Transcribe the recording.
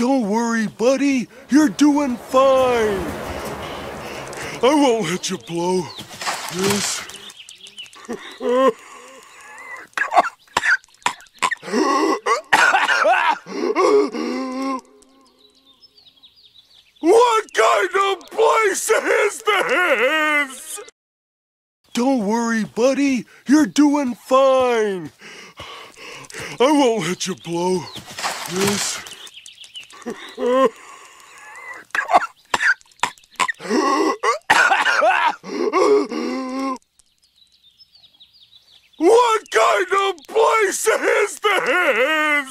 Don't worry, buddy. You're doing fine. I won't let you blow this. What kind of place is this? Don't worry, buddy. You're doing fine. I won't let you blow this what kind of place is this?